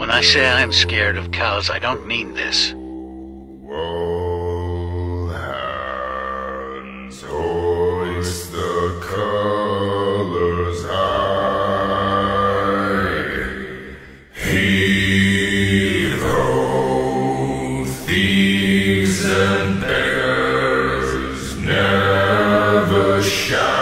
When I say I'm scared of cows, I don't mean this. Hands the colors high. Thieves and beggars, never shout.